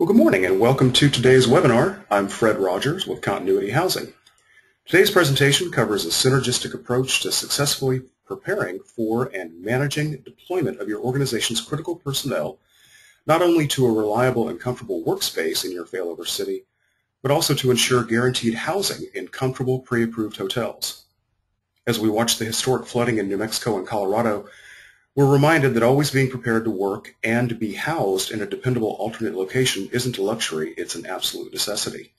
Well, good morning and welcome to today's webinar. I'm Fred Rogers with Continuity Housing. Today's presentation covers a synergistic approach to successfully preparing for and managing deployment of your organization's critical personnel, not only to a reliable and comfortable workspace in your failover city, but also to ensure guaranteed housing in comfortable pre-approved hotels. As we watch the historic flooding in New Mexico and Colorado, we're reminded that always being prepared to work and be housed in a dependable alternate location isn't a luxury, it's an absolute necessity.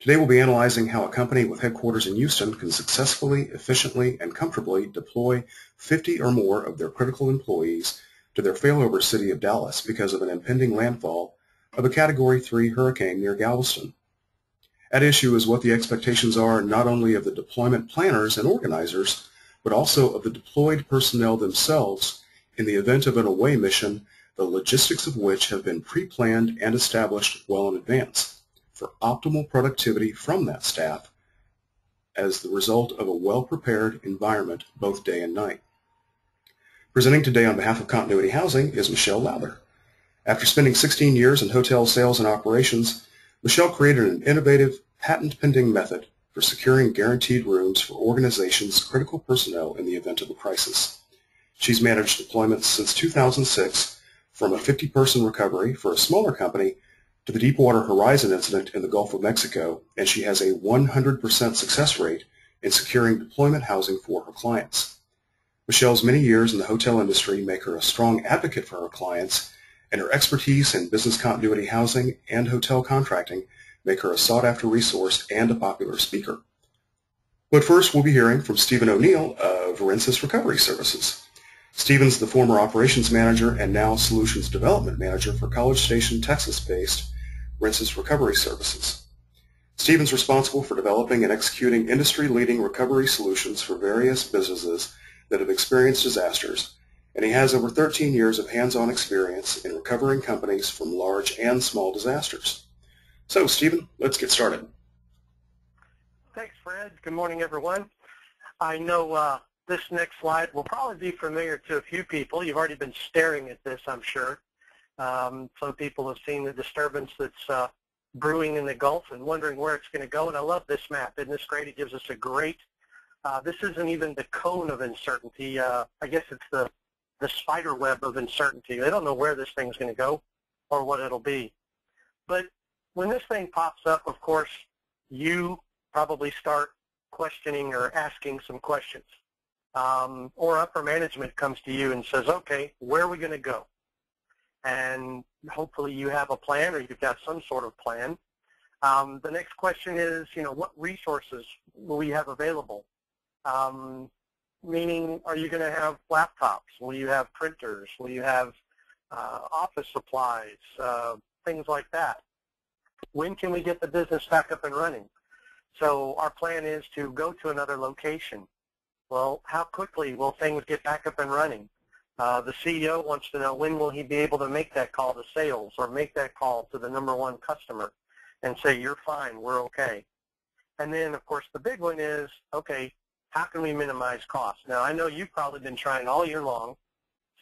Today we'll be analyzing how a company with headquarters in Houston can successfully, efficiently, and comfortably deploy 50 or more of their critical employees to their failover city of Dallas because of an impending landfall of a Category 3 hurricane near Galveston. At issue is what the expectations are not only of the deployment planners and organizers, but also of the deployed personnel themselves in the event of an away mission, the logistics of which have been pre-planned and established well in advance for optimal productivity from that staff as the result of a well-prepared environment both day and night. Presenting today on behalf of Continuity Housing is Michelle Lowther. After spending 16 years in hotel sales and operations, Michelle created an innovative, patent-pending method for securing guaranteed rooms for organizations' critical personnel in the event of a crisis. She's managed deployments since 2006 from a 50-person recovery for a smaller company to the Deepwater Horizon incident in the Gulf of Mexico, and she has a 100% success rate in securing deployment housing for her clients. Michelle's many years in the hotel industry make her a strong advocate for her clients, and her expertise in business continuity housing and hotel contracting make her a sought-after resource and a popular speaker. But first, we'll be hearing from Steven O'Neal of Rentsys Recovery Services. Steven's the former operations manager and now solutions development manager for College Station, Texas-based Rentsys Recovery Services. Steven's responsible for developing and executing industry-leading recovery solutions for various businesses that have experienced disasters, and he has over 13 years of hands-on experience in recovering companies from large and small disasters. So, Stephen, let's get started. Thanks, Fred. Good morning, everyone. I know uh, this next slide will probably be familiar to a few people. You've already been staring at this, I'm sure. Um, some people have seen the disturbance that's uh, brewing in the Gulf and wondering where it's going to go. And I love this map. Isn't this great? It gives us a great, uh, this isn't even the cone of uncertainty. Uh, I guess it's the, the spider web of uncertainty. They don't know where this thing's going to go or what it'll be. But when this thing pops up, of course, you probably start questioning or asking some questions. Um, or upper management comes to you and says, okay, where are we going to go? And hopefully you have a plan or you've got some sort of plan. Um, the next question is, you know, what resources will we have available? Um, meaning, are you going to have laptops? Will you have printers? Will you have uh, office supplies? Uh, things like that. When can we get the business back up and running? So our plan is to go to another location. Well, how quickly will things get back up and running? Uh, the CEO wants to know when will he be able to make that call to sales or make that call to the number one customer and say, you're fine, we're okay. And then, of course, the big one is, okay, how can we minimize costs? Now, I know you've probably been trying all year long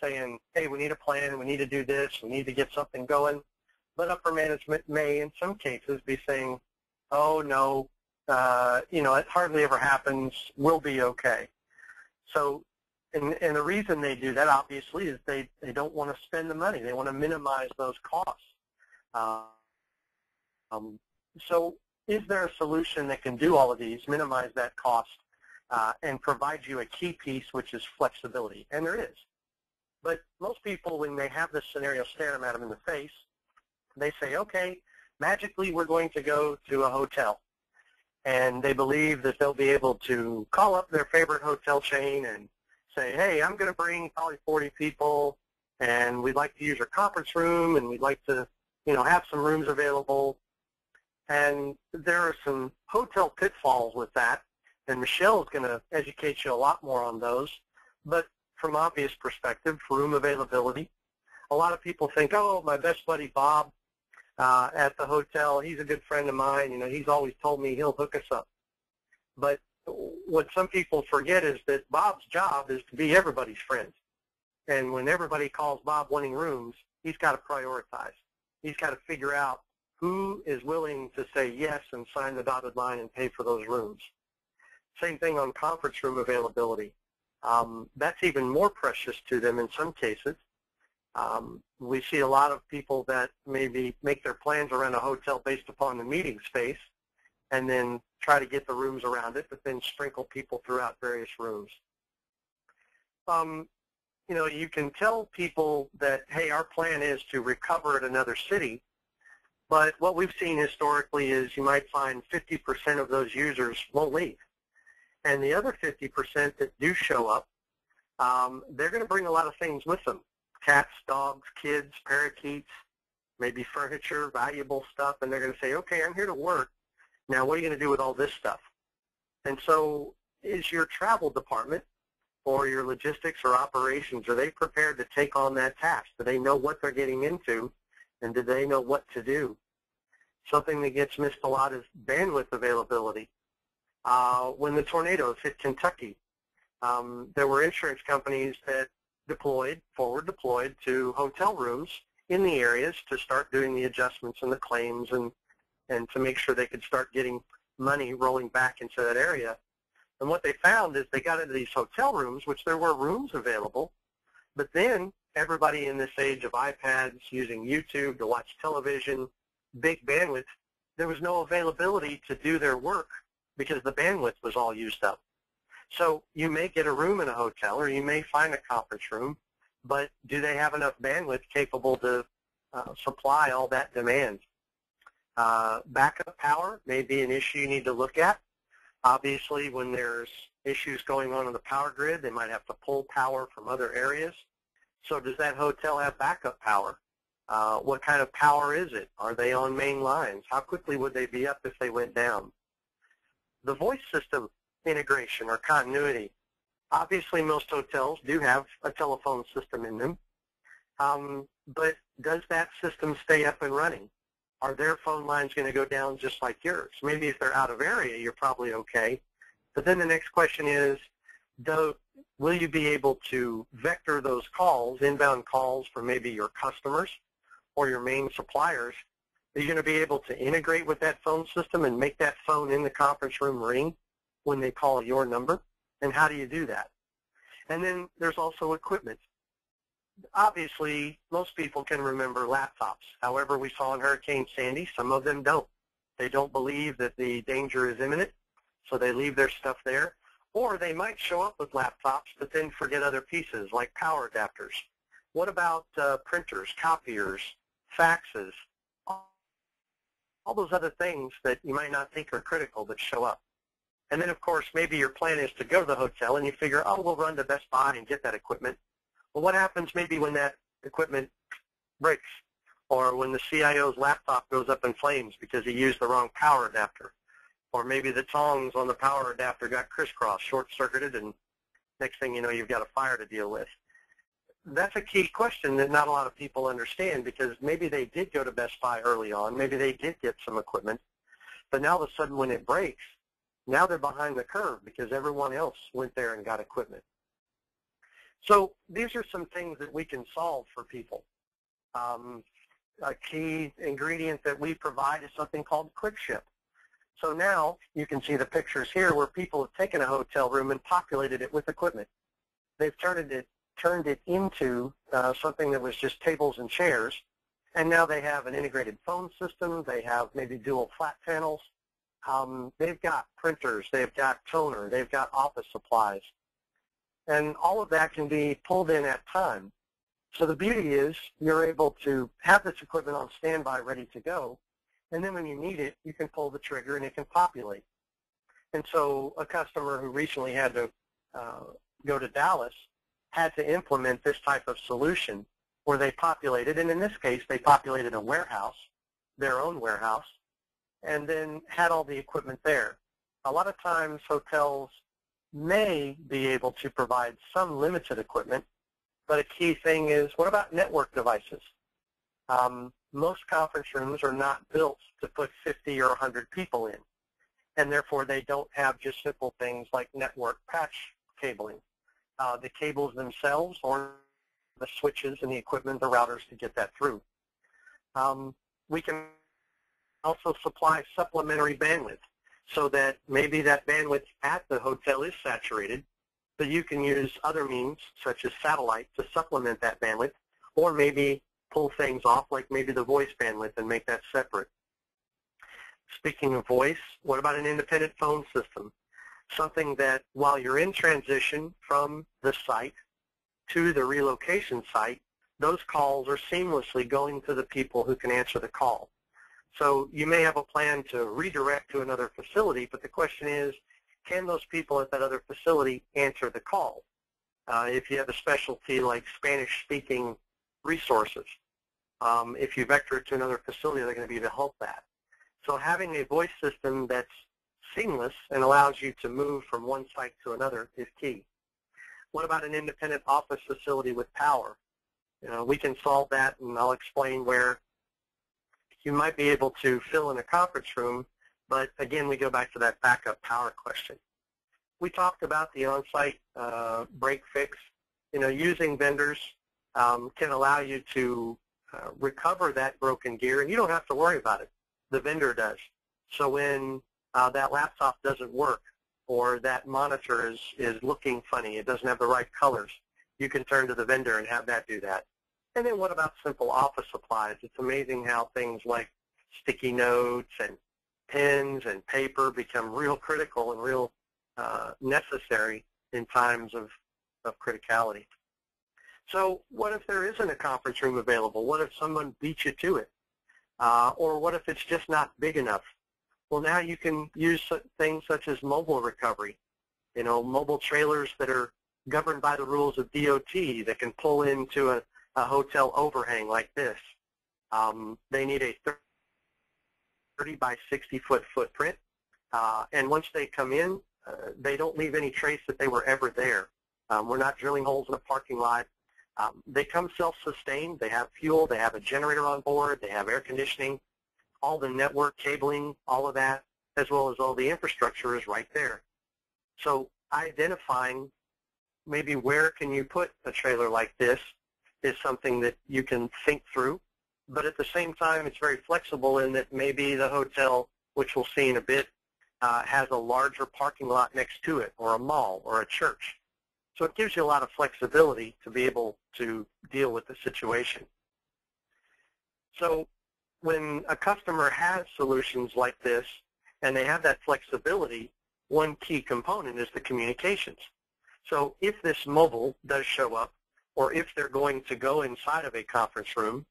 saying, hey, we need a plan, we need to do this, we need to get something going but upper management may, in some cases, be saying, oh, no, uh, you know, it hardly ever happens, we'll be okay. So, and, and the reason they do that, obviously, is they, they don't want to spend the money. They want to minimize those costs. Uh, um, so is there a solution that can do all of these, minimize that cost, uh, and provide you a key piece, which is flexibility? And there is. But most people, when they have this scenario stare them at them in the face, they say, okay, magically we're going to go to a hotel. And they believe that they'll be able to call up their favorite hotel chain and say, hey, I'm going to bring probably 40 people, and we'd like to use your conference room, and we'd like to, you know, have some rooms available. And there are some hotel pitfalls with that, and Michelle is going to educate you a lot more on those. But from obvious perspective, room availability, a lot of people think, oh, my best buddy Bob, uh, at the hotel. He's a good friend of mine. You know, he's always told me he'll hook us up. But what some people forget is that Bob's job is to be everybody's friend. And when everybody calls Bob wanting rooms, he's got to prioritize. he's got to figure out who is willing to say yes and sign the dotted line and pay for those rooms. Same thing on conference room availability. Um, that's even more precious to them in some cases. Um, we see a lot of people that maybe make their plans around a hotel based upon the meeting space and then try to get the rooms around it, but then sprinkle people throughout various rooms. Um, you know, you can tell people that, hey, our plan is to recover at another city, but what we've seen historically is you might find 50% of those users won't leave. And the other 50% that do show up, um, they're going to bring a lot of things with them. Cats, dogs, kids, parakeets, maybe furniture, valuable stuff, and they're going to say, okay, I'm here to work. Now, what are you going to do with all this stuff? And so is your travel department or your logistics or operations, are they prepared to take on that task? Do they know what they're getting into and do they know what to do? Something that gets missed a lot is bandwidth availability. Uh, when the tornadoes hit Kentucky, um, there were insurance companies that deployed, forward deployed to hotel rooms in the areas to start doing the adjustments and the claims and, and to make sure they could start getting money rolling back into that area. And what they found is they got into these hotel rooms, which there were rooms available, but then everybody in this age of iPads using YouTube to watch television, big bandwidth, there was no availability to do their work because the bandwidth was all used up. So you may get a room in a hotel or you may find a conference room, but do they have enough bandwidth capable to uh, supply all that demand? Uh, backup power may be an issue you need to look at. Obviously, when there's issues going on in the power grid, they might have to pull power from other areas. So does that hotel have backup power? Uh, what kind of power is it? Are they on main lines? How quickly would they be up if they went down? The voice system integration or continuity. Obviously, most hotels do have a telephone system in them, um, but does that system stay up and running? Are their phone lines going to go down just like yours? Maybe if they're out of area, you're probably okay. But then the next question is, will you be able to vector those calls, inbound calls for maybe your customers or your main suppliers? Are you going to be able to integrate with that phone system and make that phone in the conference room ring when they call your number? And how do you do that? And then there's also equipment. Obviously, most people can remember laptops. However, we saw in Hurricane Sandy, some of them don't. They don't believe that the danger is imminent, so they leave their stuff there. Or they might show up with laptops, but then forget other pieces like power adapters. What about uh, printers, copiers, faxes, all those other things that you might not think are critical but show up. And then, of course, maybe your plan is to go to the hotel and you figure, oh, we'll run to Best Buy and get that equipment. Well, what happens maybe when that equipment breaks or when the CIO's laptop goes up in flames because he used the wrong power adapter? Or maybe the tongs on the power adapter got crisscrossed, short-circuited, and next thing you know, you've got a fire to deal with. That's a key question that not a lot of people understand because maybe they did go to Best Buy early on, maybe they did get some equipment, but now all of a sudden when it breaks, now they're behind the curve because everyone else went there and got equipment. So these are some things that we can solve for people. Um, a key ingredient that we provide is something called Quick Ship. So now you can see the pictures here where people have taken a hotel room and populated it with equipment. They've turned it, turned it into uh, something that was just tables and chairs, and now they have an integrated phone system. They have maybe dual flat panels. Um, they've got printers. They've got toner. They've got office supplies. And all of that can be pulled in at time. So the beauty is you're able to have this equipment on standby ready to go and then when you need it, you can pull the trigger and it can populate. And so a customer who recently had to uh, go to Dallas had to implement this type of solution where they populated, and in this case, they populated a warehouse, their own warehouse, and then had all the equipment there. A lot of times hotels may be able to provide some limited equipment, but a key thing is what about network devices? Um, most conference rooms are not built to put 50 or 100 people in, and therefore they don't have just simple things like network patch cabling. Uh, the cables themselves or the switches and the equipment, the routers to get that through. Um, we can also supply supplementary bandwidth so that maybe that bandwidth at the hotel is saturated, but you can use other means such as satellite to supplement that bandwidth or maybe pull things off like maybe the voice bandwidth and make that separate. Speaking of voice, what about an independent phone system? Something that while you're in transition from the site to the relocation site, those calls are seamlessly going to the people who can answer the call. So you may have a plan to redirect to another facility, but the question is, can those people at that other facility answer the call? Uh, if you have a specialty like Spanish-speaking resources, um, if you vector it to another facility, they're going to be able to help that. So having a voice system that's seamless and allows you to move from one site to another is key. What about an independent office facility with power? You know, we can solve that, and I'll explain where you might be able to fill in a conference room, but again, we go back to that backup power question. We talked about the on-site uh, break fix. You know, using vendors um, can allow you to uh, recover that broken gear, and you don't have to worry about it. The vendor does. So when uh, that laptop doesn't work or that monitor is, is looking funny, it doesn't have the right colors, you can turn to the vendor and have that do that. And then what about simple office supplies? It's amazing how things like sticky notes and pens and paper become real critical and real uh, necessary in times of, of criticality. So what if there isn't a conference room available? What if someone beats you to it? Uh, or what if it's just not big enough? Well, now you can use things such as mobile recovery, you know, mobile trailers that are governed by the rules of DOT that can pull into a, a hotel overhang like this. Um, they need a 30 by 60 foot footprint. Uh, and once they come in, uh, they don't leave any trace that they were ever there. Um, we're not drilling holes in a parking lot. Um, they come self-sustained. They have fuel. They have a generator on board. They have air conditioning. All the network cabling, all of that, as well as all the infrastructure is right there. So identifying maybe where can you put a trailer like this is something that you can think through. But at the same time, it's very flexible in that maybe the hotel, which we'll see in a bit, uh, has a larger parking lot next to it, or a mall, or a church. So it gives you a lot of flexibility to be able to deal with the situation. So when a customer has solutions like this and they have that flexibility, one key component is the communications. So if this mobile does show up, or if they're going to go inside of a conference room,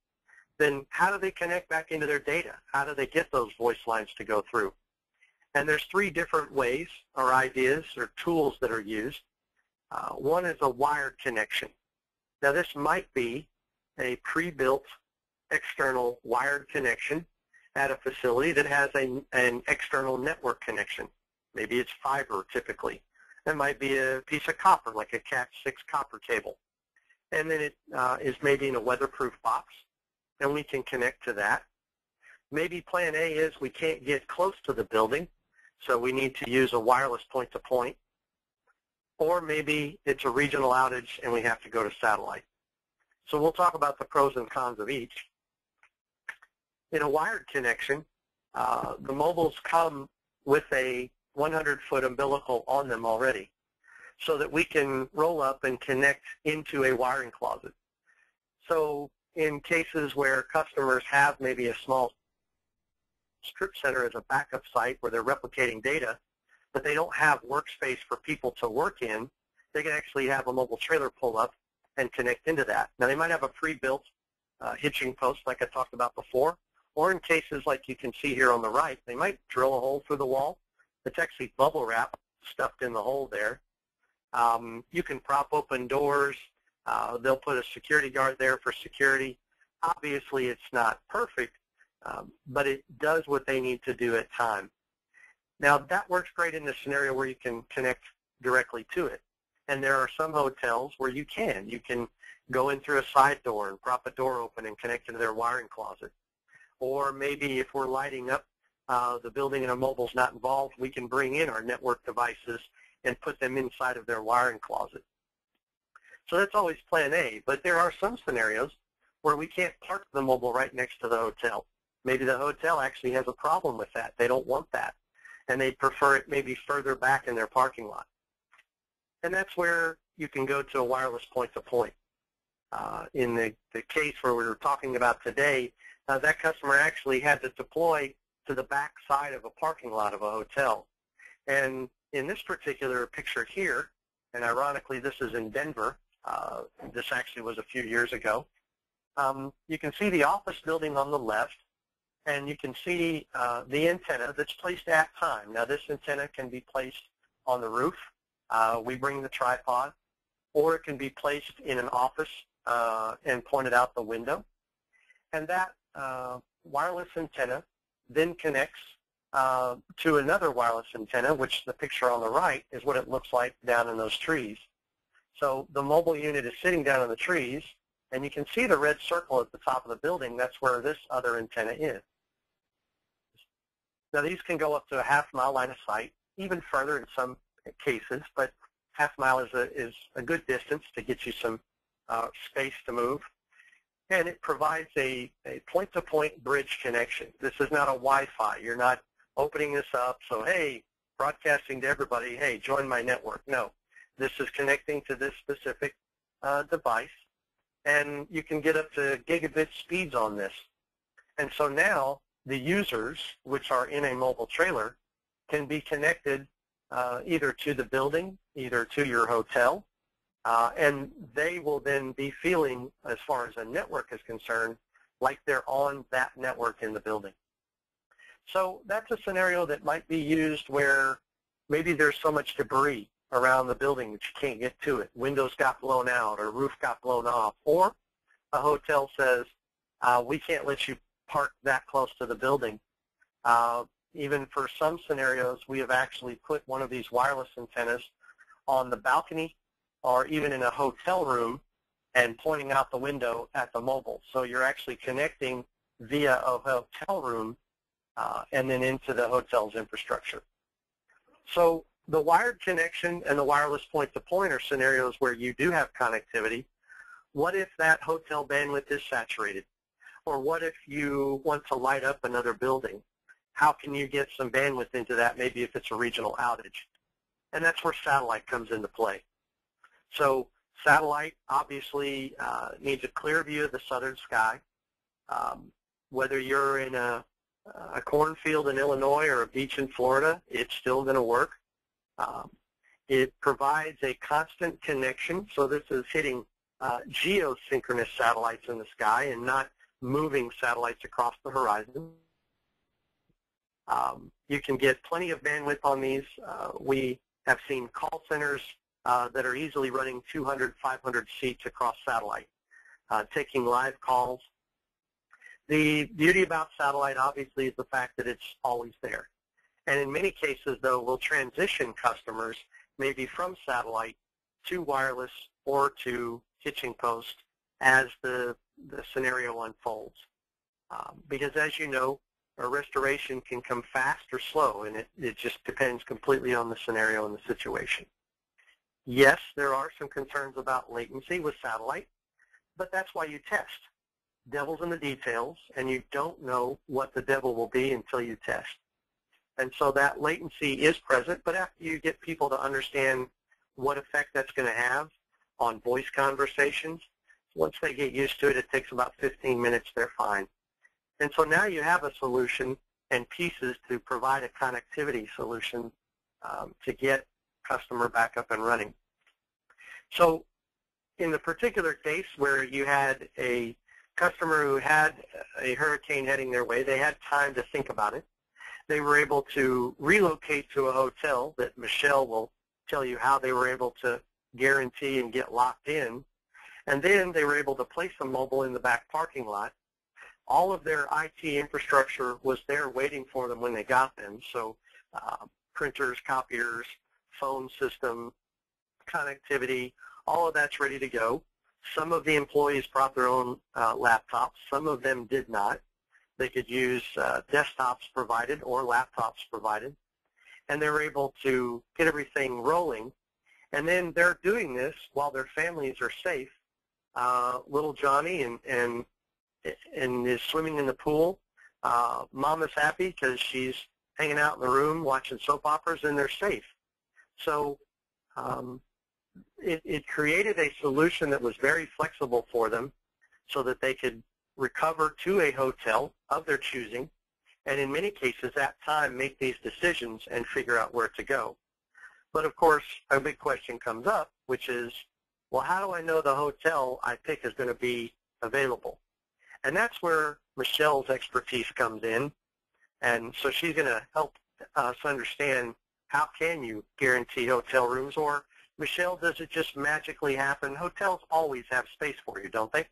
then how do they connect back into their data? How do they get those voice lines to go through? And there's three different ways or ideas or tools that are used. Uh, one is a wired connection. Now this might be a pre-built external wired connection at a facility that has a, an external network connection. Maybe it's fiber typically. It might be a piece of copper, like a Cat6 copper cable. And then it uh, is maybe in a weatherproof box, and we can connect to that. Maybe plan A is we can't get close to the building, so we need to use a wireless point-to-point. -point or maybe it's a regional outage and we have to go to satellite. So we'll talk about the pros and cons of each. In a wired connection, uh, the mobiles come with a 100-foot umbilical on them already so that we can roll up and connect into a wiring closet. So in cases where customers have maybe a small strip center as a backup site where they're replicating data, but they don't have workspace for people to work in, they can actually have a mobile trailer pull up and connect into that. Now they might have a pre-built uh, hitching post like I talked about before, or in cases like you can see here on the right, they might drill a hole through the wall. It's actually bubble wrap stuffed in the hole there. Um, you can prop open doors. Uh, they'll put a security guard there for security. Obviously, it's not perfect, um, but it does what they need to do at time. Now, that works great in the scenario where you can connect directly to it. And there are some hotels where you can. You can go in through a side door and prop a door open and connect into their wiring closet. Or maybe if we're lighting up uh, the building and a mobile's not involved, we can bring in our network devices and put them inside of their wiring closet. So that's always plan A, but there are some scenarios where we can't park the mobile right next to the hotel. Maybe the hotel actually has a problem with that. They don't want that. And they prefer it maybe further back in their parking lot. And that's where you can go to a wireless point-to-point. Uh, in the, the case where we were talking about today, uh, that customer actually had to deploy to the back side of a parking lot of a hotel. And in this particular picture here, and ironically this is in Denver, uh, this actually was a few years ago, um, you can see the office building on the left, and you can see uh, the antenna that's placed at time. Now this antenna can be placed on the roof. Uh, we bring the tripod, or it can be placed in an office uh, and pointed out the window. And that uh, wireless antenna then connects uh, to another wireless antenna, which the picture on the right is what it looks like down in those trees. So the mobile unit is sitting down in the trees, and you can see the red circle at the top of the building. That's where this other antenna is. Now these can go up to a half mile line of sight, even further in some cases, but half mile is a, is a good distance to get you some uh, space to move. And it provides a point-to-point -point bridge connection. This is not a Wi-Fi. You're not opening this up, so hey, broadcasting to everybody, hey, join my network. No, this is connecting to this specific uh, device, and you can get up to gigabit speeds on this. And so now the users, which are in a mobile trailer, can be connected uh, either to the building, either to your hotel, uh, and they will then be feeling, as far as a network is concerned, like they're on that network in the building. So that's a scenario that might be used where maybe there's so much debris around the building that you can't get to it. Windows got blown out or roof got blown off. Or a hotel says, uh, we can't let you park that close to the building. Uh, even for some scenarios, we have actually put one of these wireless antennas on the balcony or even in a hotel room and pointing out the window at the mobile. So you're actually connecting via a hotel room uh, and then into the hotel's infrastructure. So the wired connection and the wireless point-to-point -point are scenarios where you do have connectivity. What if that hotel bandwidth is saturated? Or what if you want to light up another building? How can you get some bandwidth into that, maybe if it's a regional outage? And that's where satellite comes into play. So satellite obviously uh, needs a clear view of the southern sky. Um, whether you're in a, a cornfield in Illinois or a beach in Florida, it's still going to work. Um, it provides a constant connection, so this is hitting uh, geosynchronous satellites in the sky and not moving satellites across the horizon. Um, you can get plenty of bandwidth on these. Uh, we have seen call centers uh, that are easily running 200, 500 seats across satellite, uh, taking live calls. The beauty about satellite obviously is the fact that it's always there. And in many cases, though, we'll transition customers maybe from satellite to wireless or to hitching post as the, the scenario unfolds. Um, because as you know, a restoration can come fast or slow, and it, it just depends completely on the scenario and the situation. Yes, there are some concerns about latency with satellite, but that's why you test. Devil's in the details, and you don't know what the devil will be until you test. And so that latency is present, but after you get people to understand what effect that's going to have on voice conversations, once they get used to it, it takes about 15 minutes, they're fine. And so now you have a solution and pieces to provide a connectivity solution um, to get customer back up and running. So in the particular case where you had a customer who had a hurricane heading their way, they had time to think about it. They were able to relocate to a hotel that Michelle will tell you how they were able to guarantee and get locked in. And then they were able to place a mobile in the back parking lot. All of their IT infrastructure was there waiting for them when they got them. So uh, printers, copiers, phone system, connectivity, all of that's ready to go. Some of the employees brought their own uh, laptops. Some of them did not. They could use uh, desktops provided or laptops provided. And they were able to get everything rolling. And then they're doing this while their families are safe. Uh, little Johnny and, and and is swimming in the pool. Uh, mom is happy because she's hanging out in the room watching soap operas and they're safe. So um, it, it created a solution that was very flexible for them so that they could recover to a hotel of their choosing and in many cases at time make these decisions and figure out where to go. But of course, a big question comes up, which is, well, how do I know the hotel I pick is going to be available? And that's where Michelle's expertise comes in. And so she's going to help us understand how can you guarantee hotel rooms or Michelle, does it just magically happen? Hotels always have space for you, don't they?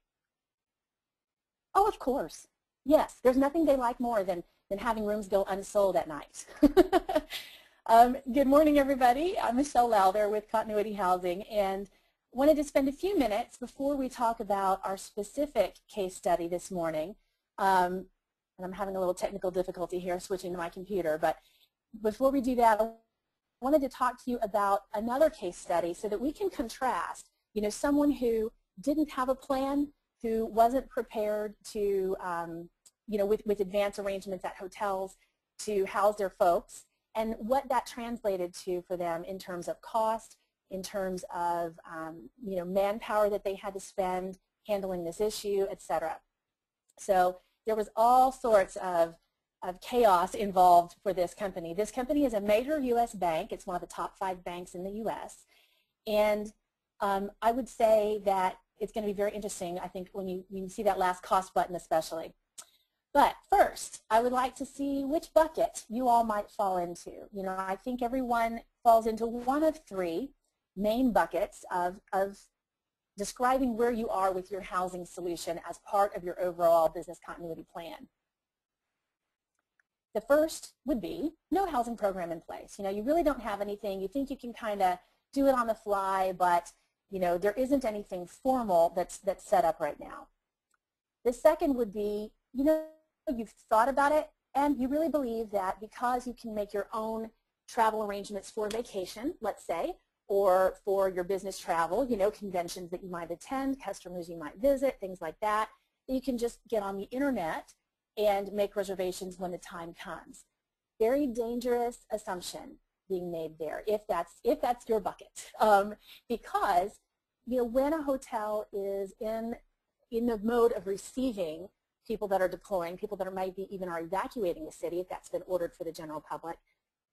Oh, of course. Yes, there's nothing they like more than, than having rooms go unsold at night. um, good morning, everybody. I'm Michelle Lowther with Continuity Housing, and wanted to spend a few minutes before we talk about our specific case study this morning. Um, and I'm having a little technical difficulty here switching to my computer, but before we do that, I wanted to talk to you about another case study so that we can contrast, you know, someone who didn't have a plan who wasn't prepared to, um, you know, with, with advance arrangements at hotels to house their folks and what that translated to for them in terms of cost, in terms of, um, you know, manpower that they had to spend handling this issue, et cetera. So there was all sorts of, of chaos involved for this company. This company is a major U.S. bank. It's one of the top five banks in the U.S. And um, I would say that it's going to be very interesting, I think, when you, when you see that last cost button especially. But first, I would like to see which bucket you all might fall into. You know, I think everyone falls into one of three main buckets of, of describing where you are with your housing solution as part of your overall business continuity plan. The first would be no housing program in place. You know, you really don't have anything. You think you can kind of do it on the fly, but you know, there isn't anything formal that's, that's set up right now. The second would be, you know, you've thought about it and you really believe that because you can make your own travel arrangements for vacation, let's say, or for your business travel, you know, conventions that you might attend, customers you might visit, things like that, that you can just get on the internet and make reservations when the time comes. Very dangerous assumption being made there if that's if that's your bucket um, because you know when a hotel is in in the mode of receiving people that are deploying people that are maybe even are evacuating the city if that's been ordered for the general public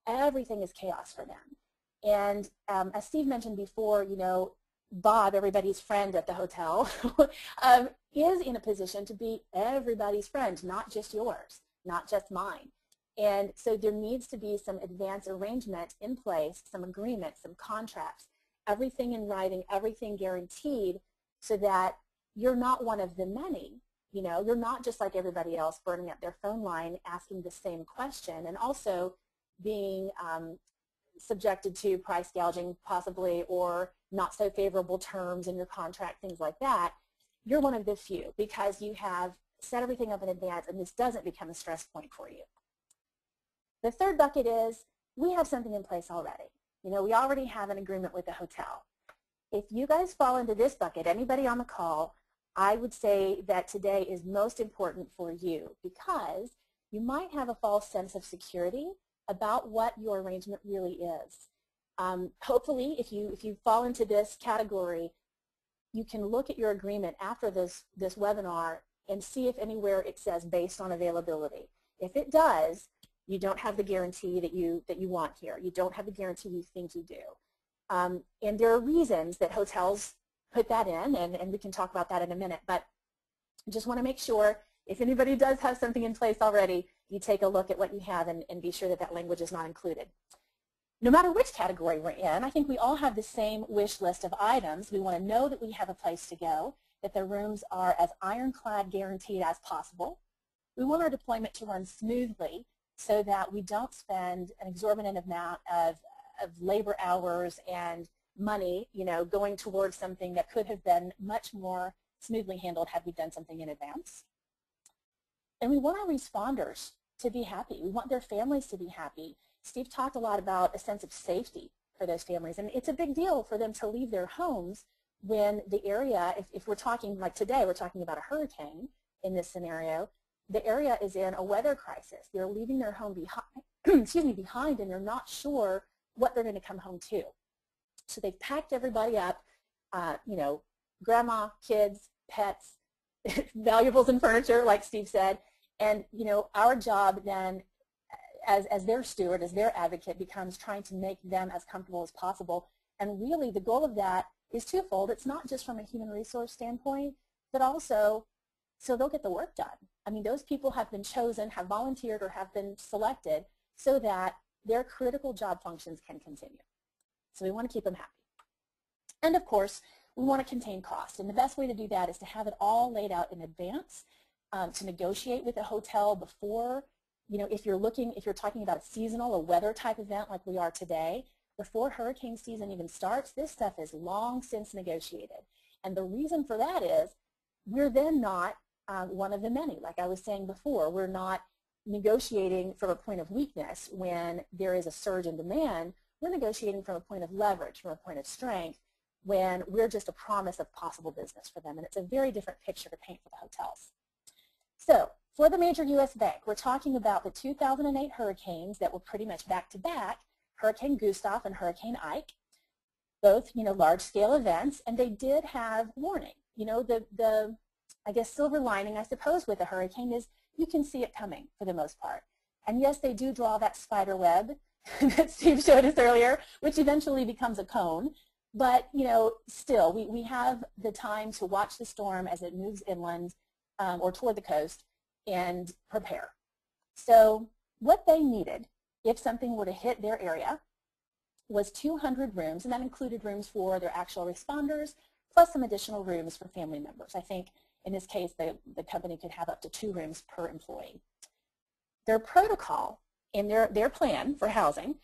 everything is chaos for them and um, as Steve mentioned before you know Bob, everybody's friend at the hotel, um, is in a position to be everybody's friend, not just yours, not just mine. And so there needs to be some advance arrangement in place, some agreement, some contracts, everything in writing, everything guaranteed so that you're not one of the many. You know, you're not just like everybody else burning up their phone line asking the same question and also being um, subjected to price gouging possibly or not so favorable terms in your contract, things like that. You're one of the few because you have set everything up in advance and this doesn't become a stress point for you. The third bucket is we have something in place already. You know, we already have an agreement with the hotel. If you guys fall into this bucket, anybody on the call, I would say that today is most important for you because you might have a false sense of security about what your arrangement really is. Um, hopefully, if you, if you fall into this category, you can look at your agreement after this, this webinar and see if anywhere it says based on availability. If it does, you don't have the guarantee that you, that you want here. You don't have the guarantee you think you do. Um, and there are reasons that hotels put that in, and, and we can talk about that in a minute. But I just want to make sure if anybody does have something in place already, you take a look at what you have and, and be sure that that language is not included. No matter which category we're in, I think we all have the same wish list of items. We want to know that we have a place to go, that the rooms are as ironclad guaranteed as possible. We want our deployment to run smoothly so that we don't spend an exorbitant amount of, of labor hours and money, you know, going towards something that could have been much more smoothly handled had we done something in advance. And we want our responders to be happy. We want their families to be happy. Steve talked a lot about a sense of safety for those families. And it's a big deal for them to leave their homes when the area, if, if we're talking like today, we're talking about a hurricane, in this scenario. The area is in a weather crisis. They're leaving their home behind, excuse me, behind and they're not sure what they're going to come home to. So they've packed everybody up, uh, you know, grandma, kids, pets, valuables and furniture, like Steve said. And, you know, our job then as, as their steward, as their advocate, becomes trying to make them as comfortable as possible. And really the goal of that is twofold. It's not just from a human resource standpoint, but also so they'll get the work done. I mean, those people have been chosen, have volunteered, or have been selected so that their critical job functions can continue. So we want to keep them happy. And of course, we want to contain cost. And the best way to do that is to have it all laid out in advance, um, to negotiate with the hotel before, you know, if you're looking, if you're talking about a seasonal, a weather type event like we are today, before hurricane season even starts, this stuff is long since negotiated. And the reason for that is we're then not uh, one of the many. Like I was saying before, we're not negotiating from a point of weakness when there is a surge in demand. We're negotiating from a point of leverage, from a point of strength, when we're just a promise of possible business for them. And it's a very different picture to paint for the hotels. So for the major U.S. bank, we're talking about the 2008 hurricanes that were pretty much back-to-back, Hurricane Gustav and Hurricane Ike, both, you know, large-scale events, and they did have warning. You know, the, the, I guess, silver lining, I suppose, with a hurricane is you can see it coming for the most part. And yes, they do draw that spider web that Steve showed us earlier, which eventually becomes a cone. But, you know, still, we, we have the time to watch the storm as it moves inland um, or toward the coast and prepare. So what they needed, if something were to hit their area, was 200 rooms, and that included rooms for their actual responders, plus some additional rooms for family members. I think in this case, the, the company could have up to two rooms per employee. Their protocol in their, their plan for housing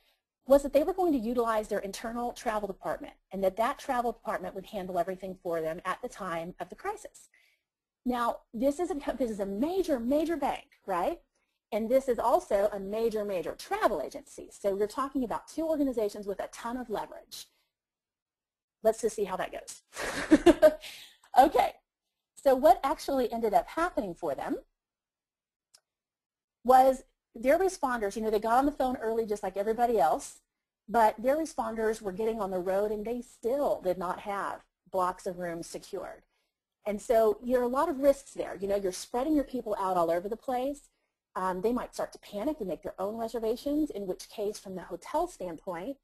was that they were going to utilize their internal travel department and that that travel department would handle everything for them at the time of the crisis. Now, this is a, this is a major, major bank, right? And this is also a major, major travel agency. So we're talking about two organizations with a ton of leverage. Let's just see how that goes. okay, so what actually ended up happening for them was their responders, you know, they got on the phone early just like everybody else, but their responders were getting on the road and they still did not have blocks of rooms secured. And so there are a lot of risks there. You know, you're spreading your people out all over the place. Um, they might start to panic and make their own reservations, in which case, from the hotel standpoint,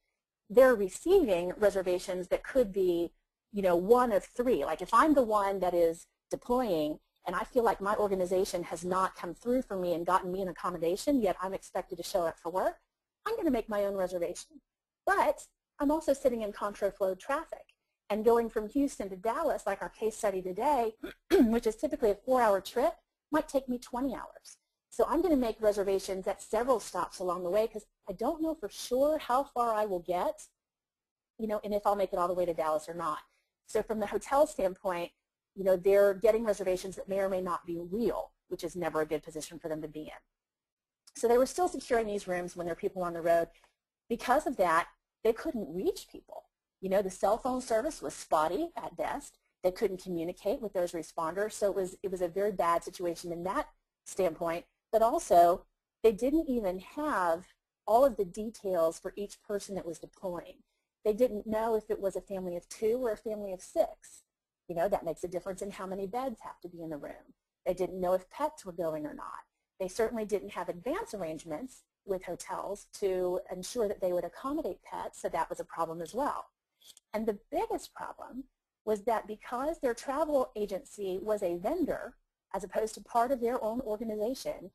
they're receiving reservations that could be, you know, one of three. Like if I'm the one that is deploying and I feel like my organization has not come through for me and gotten me an accommodation, yet I'm expected to show up for work, I'm going to make my own reservation. But I'm also sitting in contraflow traffic. And going from Houston to Dallas, like our case study today, which is typically a four-hour trip, might take me 20 hours. So I'm going to make reservations at several stops along the way because I don't know for sure how far I will get, you know, and if I'll make it all the way to Dallas or not. So from the hotel standpoint, you know, they're getting reservations that may or may not be real, which is never a good position for them to be in. So they were still securing these rooms when there are people on the road. Because of that, they couldn't reach people. You know, the cell phone service was spotty at best. They couldn't communicate with those responders, so it was, it was a very bad situation in that standpoint. But also, they didn't even have all of the details for each person that was deploying. They didn't know if it was a family of two or a family of six. You know, that makes a difference in how many beds have to be in the room. They didn't know if pets were going or not. They certainly didn't have advance arrangements with hotels to ensure that they would accommodate pets, so that was a problem as well. And the biggest problem was that because their travel agency was a vendor, as opposed to part of their own organization,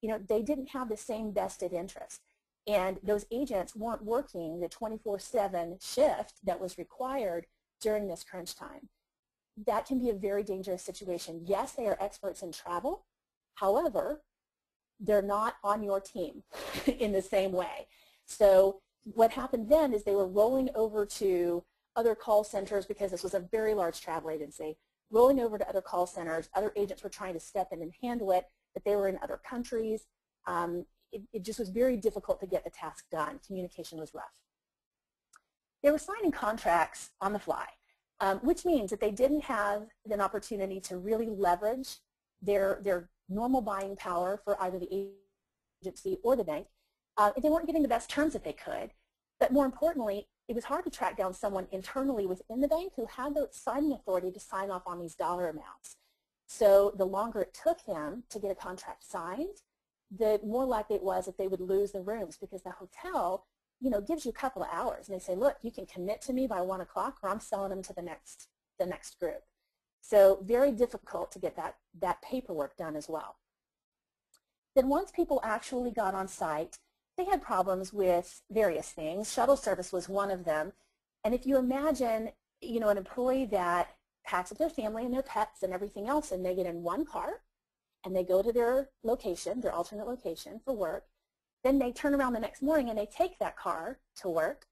you know, they didn't have the same vested interest. And those agents weren't working the 24-7 shift that was required during this crunch time that can be a very dangerous situation. Yes, they are experts in travel. However, they're not on your team in the same way. So what happened then is they were rolling over to other call centers because this was a very large travel agency, rolling over to other call centers. Other agents were trying to step in and handle it, but they were in other countries. Um, it, it just was very difficult to get the task done. Communication was rough. They were signing contracts on the fly um, which means that they didn't have an opportunity to really leverage their, their normal buying power for either the agency or the bank. Uh, they weren't getting the best terms that they could. But more importantly, it was hard to track down someone internally within the bank who had the signing authority to sign off on these dollar amounts. So the longer it took them to get a contract signed, the more likely it was that they would lose the rooms because the hotel, you know, gives you a couple of hours. And they say, look, you can commit to me by 1 o'clock or I'm selling them to the next, the next group. So very difficult to get that, that paperwork done as well. Then once people actually got on site, they had problems with various things. Shuttle service was one of them. And if you imagine, you know, an employee that packs up their family and their pets and everything else and they get in one car and they go to their location, their alternate location for work, then they turn around the next morning and they take that car to work,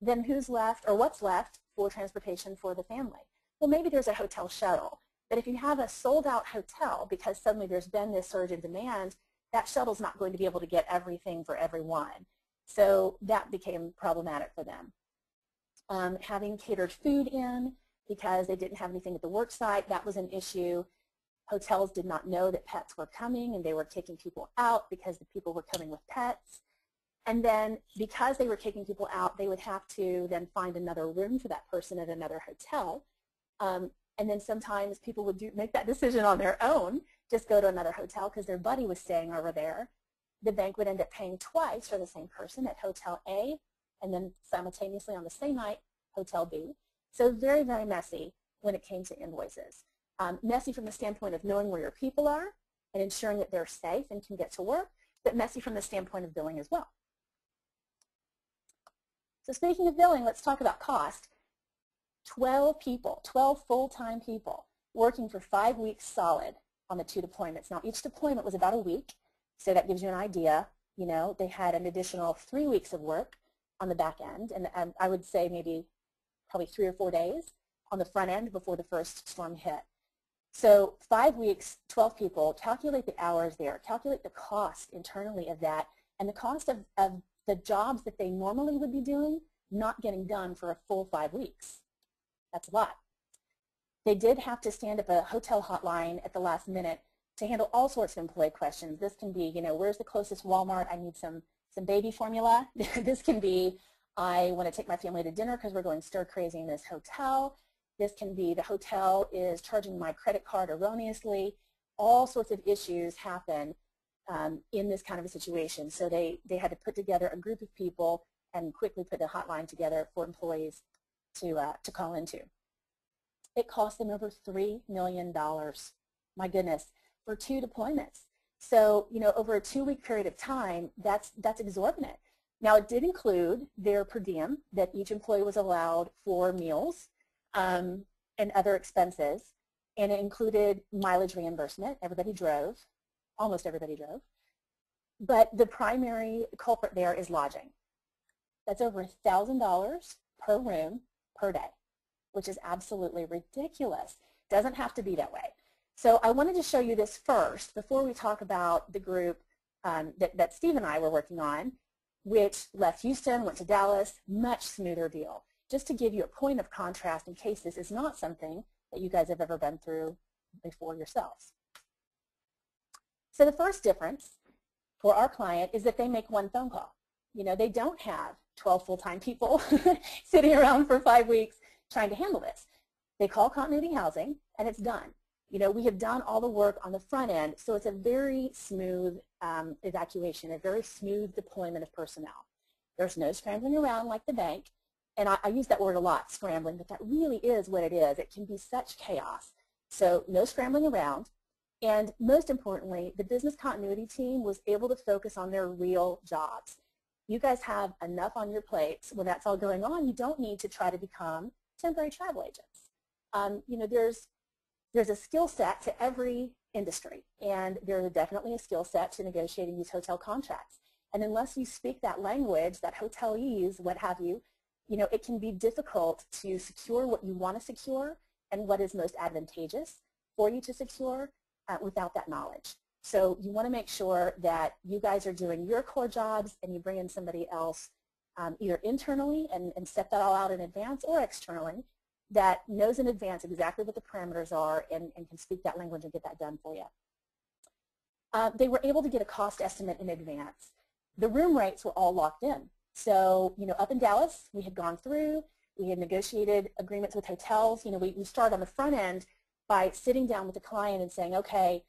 then who's left or what's left for transportation for the family? Well, maybe there's a hotel shuttle. But if you have a sold out hotel because suddenly there's been this surge in demand, that shuttle's not going to be able to get everything for everyone. So that became problematic for them. Um, having catered food in because they didn't have anything at the work site, that was an issue. Hotels did not know that pets were coming and they were kicking people out because the people were coming with pets. And then because they were kicking people out, they would have to then find another room for that person at another hotel. Um, and then sometimes people would do, make that decision on their own just go to another hotel because their buddy was staying over there. The bank would end up paying twice for the same person at Hotel A and then simultaneously on the same night, Hotel B. So very, very messy when it came to invoices. Um, messy from the standpoint of knowing where your people are and ensuring that they're safe and can get to work, but messy from the standpoint of billing as well. So speaking of billing, let's talk about cost. 12 people, 12 full-time people working for five weeks solid on the two deployments. Now each deployment was about a week, so that gives you an idea. You know, they had an additional three weeks of work on the back end, and, and I would say maybe probably three or four days on the front end before the first storm hit. So five weeks, 12 people, calculate the hours there, calculate the cost internally of that, and the cost of, of the jobs that they normally would be doing not getting done for a full five weeks. That's a lot. They did have to stand up a hotel hotline at the last minute to handle all sorts of employee questions. This can be, you know, where's the closest Walmart? I need some, some baby formula. this can be, I want to take my family to dinner because we're going stir crazy in this hotel. This can be the hotel is charging my credit card erroneously. All sorts of issues happen um, in this kind of a situation. So they, they had to put together a group of people and quickly put a hotline together for employees to, uh, to call into. It cost them over $3 million. My goodness, for two deployments. So, you know, over a two-week period of time, that's, that's exorbitant. Now, it did include their per diem that each employee was allowed for meals um, and other expenses, and it included mileage reimbursement. Everybody drove. Almost everybody drove. But the primary culprit there is lodging. That's over $1,000 per room per day which is absolutely ridiculous. Doesn't have to be that way. So I wanted to show you this first before we talk about the group um, that, that Steve and I were working on, which left Houston, went to Dallas, much smoother deal. Just to give you a point of contrast in case this is not something that you guys have ever been through before yourselves. So the first difference for our client is that they make one phone call. You know, they don't have 12 full-time people sitting around for five weeks trying to handle this. They call continuity housing and it's done. You know, we have done all the work on the front end, so it's a very smooth um, evacuation, a very smooth deployment of personnel. There's no scrambling around like the bank, and I, I use that word a lot, scrambling, but that really is what it is. It can be such chaos. So no scrambling around, and most importantly, the business continuity team was able to focus on their real jobs. You guys have enough on your plates when that's all going on. You don't need to try to become temporary travel agents. Um, you know, there's, there's a skill set to every industry, and there's definitely a skill set to negotiating these hotel contracts. And unless you speak that language, that hotelese, what have you, you know, it can be difficult to secure what you want to secure and what is most advantageous for you to secure uh, without that knowledge. So you want to make sure that you guys are doing your core jobs and you bring in somebody else um, either internally and, and set that all out in advance or externally that knows in advance exactly what the parameters are and, and can speak that language and get that done for you. Uh, they were able to get a cost estimate in advance. The room rates were all locked in. So, you know, up in Dallas, we had gone through, we had negotiated agreements with hotels. You know, we, we start on the front end by sitting down with the client and saying, okay,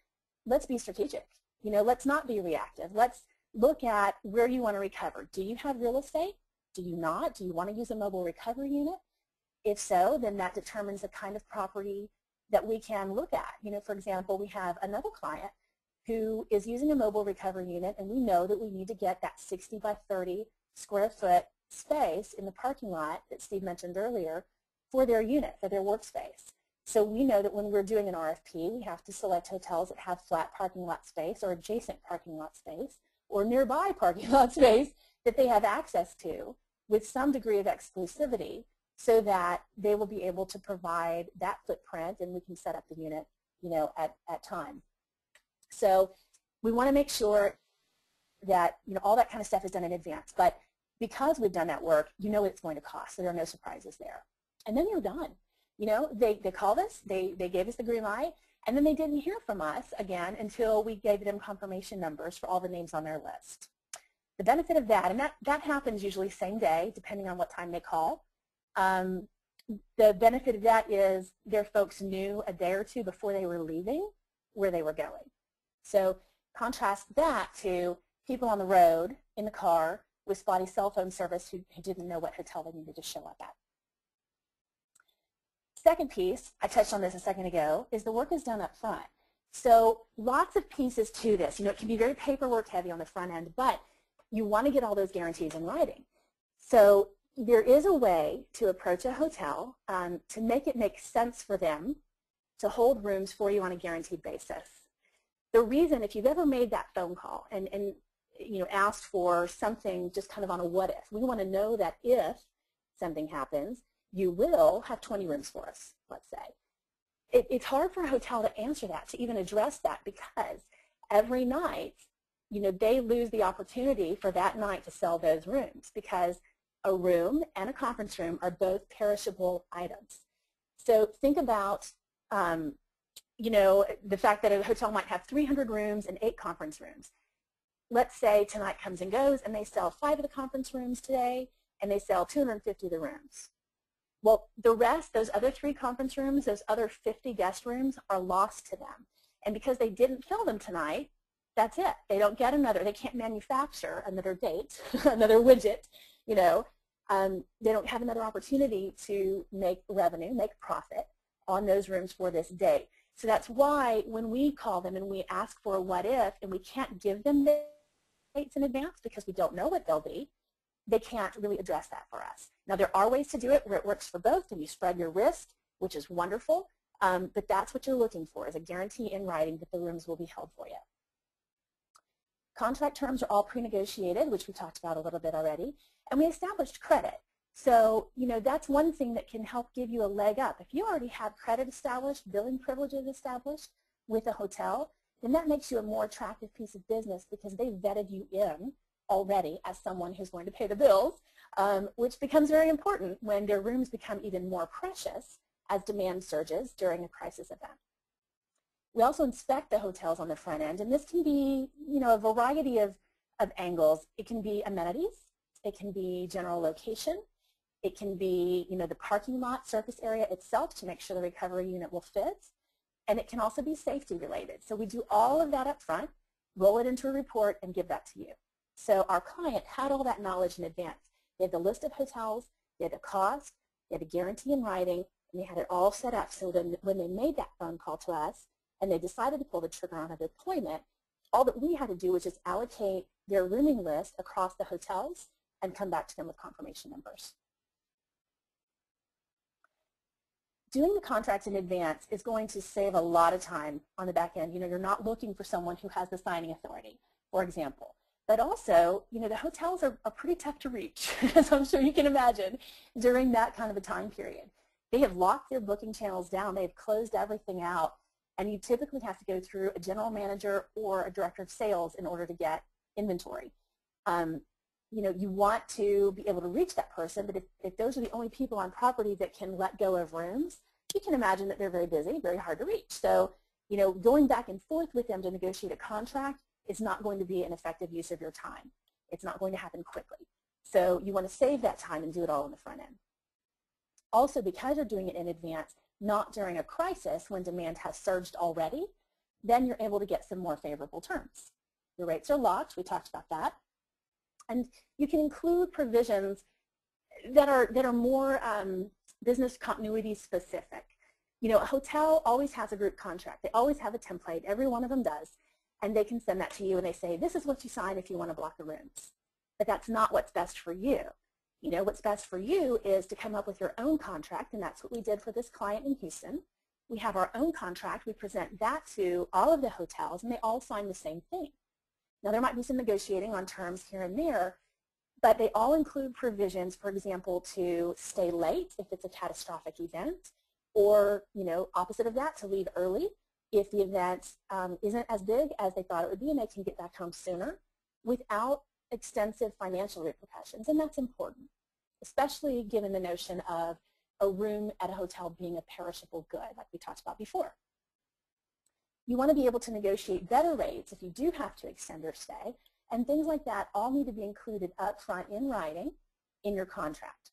let's be strategic. You know, let's not be reactive. Let's look at where you want to recover. Do you have real estate? Do you not? Do you want to use a mobile recovery unit? If so, then that determines the kind of property that we can look at. You know, for example, we have another client who is using a mobile recovery unit and we know that we need to get that 60 by 30 square foot space in the parking lot that Steve mentioned earlier for their unit, for their workspace. So we know that when we're doing an RFP, we have to select hotels that have flat parking lot space or adjacent parking lot space or nearby parking lot space that they have access to with some degree of exclusivity so that they will be able to provide that footprint and we can set up the unit you know, at, at time. So we want to make sure that you know all that kind of stuff is done in advance. But because we've done that work, you know what it's going to cost, so there are no surprises there. And then you're done. You know, they, they called us, they, they gave us the green light, and then they didn't hear from us again until we gave them confirmation numbers for all the names on their list. The benefit of that, and that, that happens usually same day, depending on what time they call. Um, the benefit of that is their folks knew a day or two before they were leaving where they were going. So contrast that to people on the road in the car with spotty cell phone service who, who didn't know what hotel they needed to show up at. Second piece, I touched on this a second ago, is the work is done up front. So lots of pieces to this. You know, it can be very paperwork heavy on the front end, but you want to get all those guarantees in writing. So there is a way to approach a hotel um, to make it make sense for them to hold rooms for you on a guaranteed basis. The reason, if you've ever made that phone call and, and you know, asked for something just kind of on a what if, we want to know that if something happens, you will have 20 rooms for us, let's say. It, it's hard for a hotel to answer that, to even address that, because every night, you know, they lose the opportunity for that night to sell those rooms because a room and a conference room are both perishable items. So think about, um, you know, the fact that a hotel might have 300 rooms and eight conference rooms. Let's say tonight comes and goes and they sell five of the conference rooms today and they sell 250 of the rooms. Well, the rest, those other three conference rooms, those other 50 guest rooms are lost to them. And because they didn't fill them tonight, that's it. They don't get another, they can't manufacture another date, another widget, you know. Um, they don't have another opportunity to make revenue, make profit on those rooms for this date. So that's why when we call them and we ask for a what if and we can't give them the dates in advance because we don't know what they'll be, they can't really address that for us. Now there are ways to do it where it works for both and you spread your risk, which is wonderful, um, but that's what you're looking for is a guarantee in writing that the rooms will be held for you. Contract terms are all pre-negotiated, which we talked about a little bit already, and we established credit. So, you know, that's one thing that can help give you a leg up. If you already have credit established, billing privileges established with a hotel, then that makes you a more attractive piece of business because they vetted you in already as someone who's going to pay the bills, um, which becomes very important when their rooms become even more precious as demand surges during a crisis event. We also inspect the hotels on the front end, and this can be, you know, a variety of, of angles. It can be amenities, it can be general location, it can be, you know, the parking lot surface area itself to make sure the recovery unit will fit, and it can also be safety related. So we do all of that up front, roll it into a report, and give that to you. So our client had all that knowledge in advance. They had the list of hotels, they had the cost, they had a guarantee in writing, and they had it all set up so when they made that phone call to us and they decided to pull the trigger on a deployment, all that we had to do was just allocate their rooming list across the hotels and come back to them with confirmation numbers. Doing the contract in advance is going to save a lot of time on the back end. You know, you're not looking for someone who has the signing authority, for example. But also, you know, the hotels are, are pretty tough to reach, as I'm sure you can imagine, during that kind of a time period. They have locked their booking channels down. They've closed everything out. And you typically have to go through a general manager or a director of sales in order to get inventory. Um, you know, you want to be able to reach that person, but if, if those are the only people on property that can let go of rooms, you can imagine that they're very busy, very hard to reach. So, you know, going back and forth with them to negotiate a contract is not going to be an effective use of your time. It's not going to happen quickly. So you want to save that time and do it all on the front end. Also, because you're doing it in advance, not during a crisis when demand has surged already, then you're able to get some more favorable terms. Your rates are locked, we talked about that. And you can include provisions that are, that are more um, business continuity specific. You know, a hotel always has a group contract. They always have a template. Every one of them does. And they can send that to you and they say, this is what you sign if you want to block the rooms. But that's not what's best for you. You know, what's best for you is to come up with your own contract, and that's what we did for this client in Houston. We have our own contract. We present that to all of the hotels, and they all sign the same thing. Now, there might be some negotiating on terms here and there, but they all include provisions, for example, to stay late if it's a catastrophic event, or, you know, opposite of that, to leave early if the event um, isn't as big as they thought it would be and they can get back home sooner without extensive financial repercussions. And that's important, especially given the notion of a room at a hotel being a perishable good, like we talked about before. You want to be able to negotiate better rates if you do have to extend your stay, and things like that all need to be included up front in writing in your contract.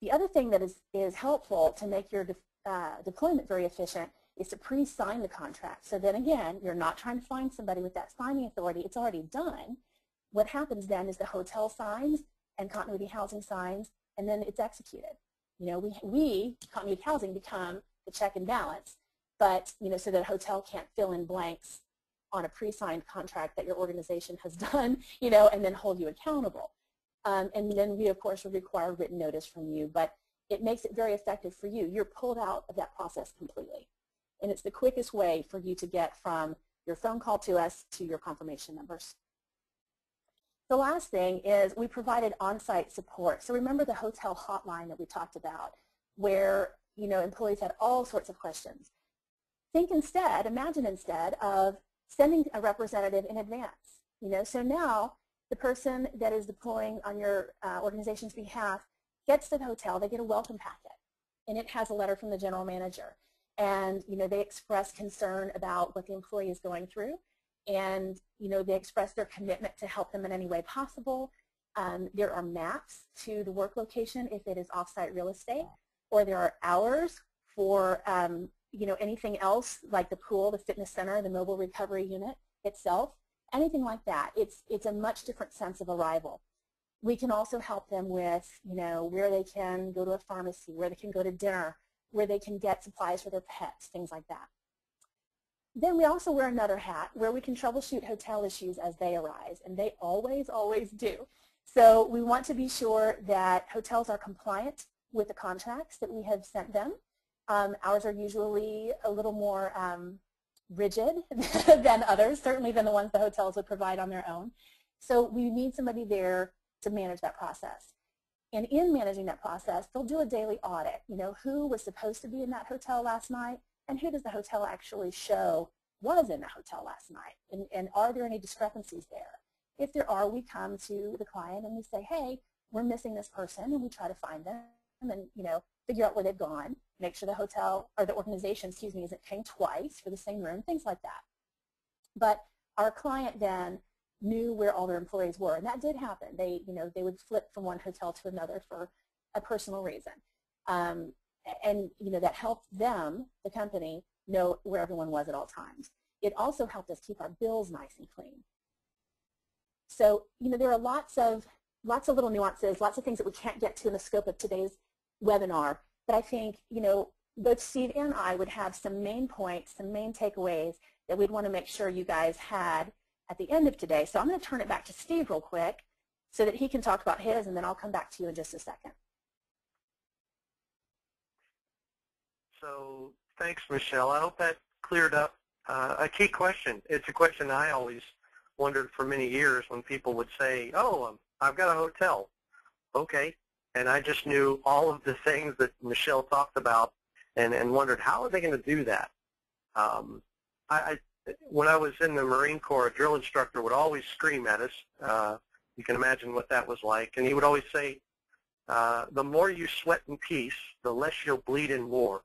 The other thing that is, is helpful to make your de uh, deployment very efficient is to pre-sign the contract. So then again, you're not trying to find somebody with that signing authority. It's already done. What happens then is the hotel signs and continuity housing signs, and then it's executed. You know, we, we continuity housing, become the check and balance, but, you know, so that a hotel can't fill in blanks on a pre-signed contract that your organization has done, you know, and then hold you accountable. Um, and then we, of course, would require written notice from you, but it makes it very effective for you. You're pulled out of that process completely. And it's the quickest way for you to get from your phone call to us to your confirmation numbers. The last thing is we provided on-site support. So remember the hotel hotline that we talked about where you know employees had all sorts of questions. Think instead, imagine instead of sending a representative in advance. You know, so now the person that is deploying on your uh, organization's behalf gets to the hotel, they get a welcome packet, and it has a letter from the general manager. And, you know, they express concern about what the employee is going through, and, you know, they express their commitment to help them in any way possible. Um, there are maps to the work location if it is offsite real estate, or there are hours for, um, you know, anything else like the pool, the fitness center, the mobile recovery unit itself anything like that. It's, it's a much different sense of arrival. We can also help them with, you know, where they can go to a pharmacy, where they can go to dinner, where they can get supplies for their pets, things like that. Then we also wear another hat where we can troubleshoot hotel issues as they arise, and they always, always do. So we want to be sure that hotels are compliant with the contracts that we have sent them. Um, ours are usually a little more um, rigid than others, certainly than the ones the hotels would provide on their own. So we need somebody there to manage that process. And in managing that process, they'll do a daily audit. You know, who was supposed to be in that hotel last night and who does the hotel actually show was in the hotel last night? And, and are there any discrepancies there? If there are, we come to the client and we say, hey, we're missing this person, and we try to find them and, you know, figure out where they've gone make sure the hotel or the organization, excuse me, isn't paying twice for the same room, things like that. But our client then knew where all their employees were, and that did happen. They, you know, they would flip from one hotel to another for a personal reason. Um, and, you know, that helped them, the company, know where everyone was at all times. It also helped us keep our bills nice and clean. So, you know, there are lots of, lots of little nuances, lots of things that we can't get to in the scope of today's webinar but I think, you know, both Steve and I would have some main points, some main takeaways that we'd want to make sure you guys had at the end of today. So I'm going to turn it back to Steve real quick so that he can talk about his, and then I'll come back to you in just a second. So thanks, Michelle. I hope that cleared up uh, a key question. It's a question I always wondered for many years when people would say, oh, um, I've got a hotel. Okay, and I just knew all of the things that Michelle talked about and, and wondered how are they going to do that. Um, I, I, when I was in the Marine Corps, a drill instructor would always scream at us, uh, You can imagine what that was like. And he would always say, uh, the more you sweat in peace, the less you'll bleed in war.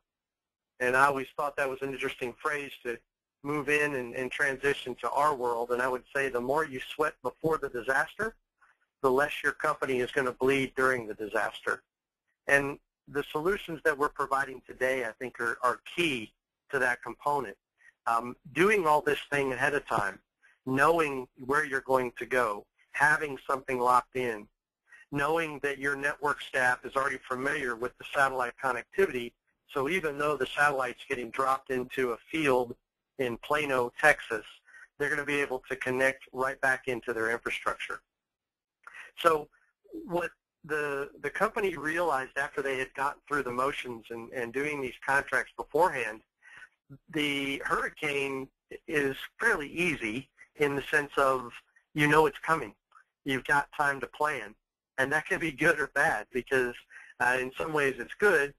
And I always thought that was an interesting phrase to move in and, and transition to our world. And I would say the more you sweat before the disaster, the less your company is going to bleed during the disaster. And the solutions that we're providing today, I think, are, are key to that component. Um, doing all this thing ahead of time, knowing where you're going to go, having something locked in, knowing that your network staff is already familiar with the satellite connectivity, so even though the satellite's getting dropped into a field in Plano, Texas, they're going to be able to connect right back into their infrastructure. So what the, the company realized after they had gotten through the motions and, and doing these contracts beforehand, the hurricane is fairly easy in the sense of you know it's coming. You've got time to plan. And that can be good or bad because uh, in some ways it's good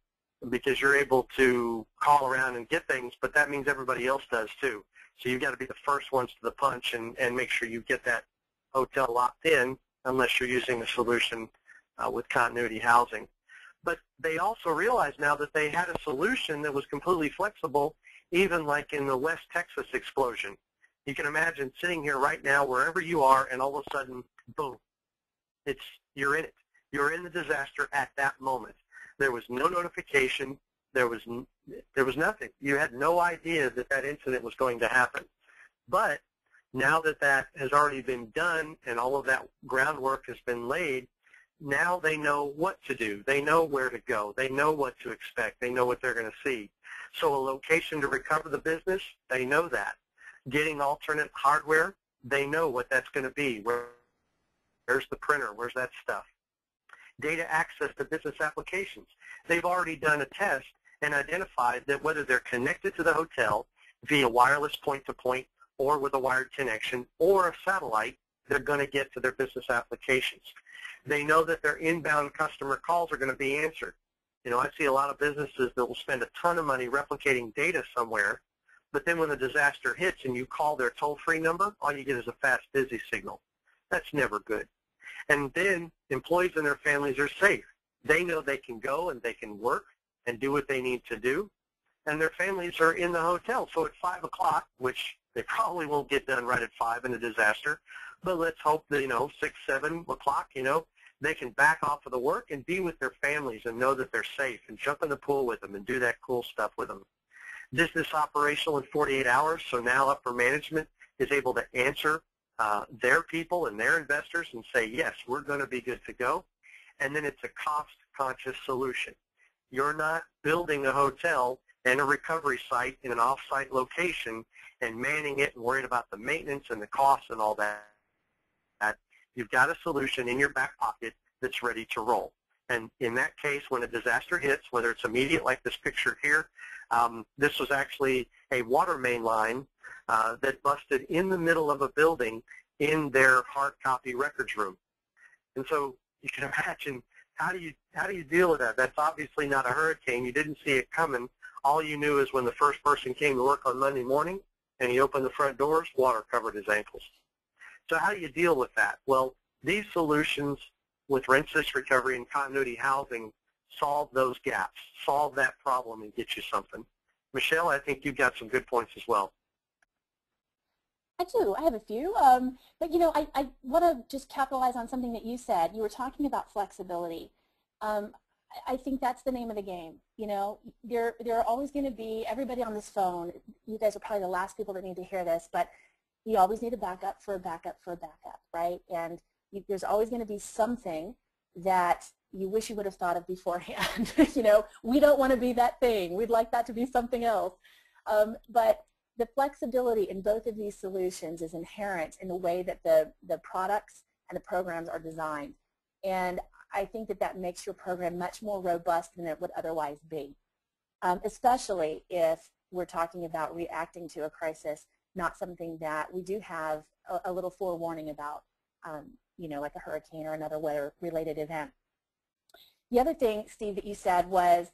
because you're able to call around and get things, but that means everybody else does too. So you've got to be the first ones to the punch and, and make sure you get that hotel locked in unless you're using a solution uh, with continuity housing. But they also realized now that they had a solution that was completely flexible, even like in the West Texas explosion. You can imagine sitting here right now, wherever you are, and all of a sudden, boom, it's you're in it. You're in the disaster at that moment. There was no notification. There was there was nothing. You had no idea that that incident was going to happen. But now that that has already been done and all of that groundwork has been laid, now they know what to do. They know where to go. They know what to expect. They know what they're going to see. So a location to recover the business, they know that. Getting alternate hardware, they know what that's going to be. Where, where's the printer? Where's that stuff? Data access to business applications. They've already done a test and identified that whether they're connected to the hotel via wireless point-to-point -point or with a wired connection or a satellite, they're going to get to their business applications. They know that their inbound customer calls are going to be answered. You know, I see a lot of businesses that will spend a ton of money replicating data somewhere, but then when the disaster hits and you call their toll-free number, all you get is a fast busy signal. That's never good. And then employees and their families are safe. They know they can go and they can work and do what they need to do, and their families are in the hotel. So at 5 o'clock, which they probably won't get done right at 5 in a disaster, but let's hope that, you know, 6, 7 o'clock, you know, they can back off of the work and be with their families and know that they're safe and jump in the pool with them and do that cool stuff with them. Business operational in 48 hours, so now upper management is able to answer uh, their people and their investors and say, yes, we're going to be good to go. And then it's a cost-conscious solution. You're not building a hotel and a recovery site in an off-site location and manning it and worrying about the maintenance and the costs and all that. You've got a solution in your back pocket that's ready to roll. And in that case, when a disaster hits, whether it's immediate like this picture here, um, this was actually a water main line uh, that busted in the middle of a building in their hard copy records room. And so you can imagine how do you how do you deal with that? That's obviously not a hurricane. You didn't see it coming. All you knew is when the first person came to work on Monday morning and he opened the front doors, water covered his ankles. So how do you deal with that? Well, these solutions with Rentsys recovery and continuity housing solve those gaps, solve that problem and get you something. Michelle, I think you've got some good points as well. I do. I have a few. Um, but, you know, I, I want to just capitalize on something that you said. You were talking about flexibility. Um, I think that's the name of the game. You know, there, there are always going to be, everybody on this phone, you guys are probably the last people that need to hear this, but you always need a backup for a backup for a backup, right? And you, there's always going to be something that you wish you would have thought of beforehand. you know, we don't want to be that thing. We'd like that to be something else. Um, but the flexibility in both of these solutions is inherent in the way that the, the products and the programs are designed. And I think that that makes your program much more robust than it would otherwise be, um, especially if we're talking about reacting to a crisis not something that we do have a, a little forewarning about, um, you know, like a hurricane or another weather-related event. The other thing, Steve, that you said was,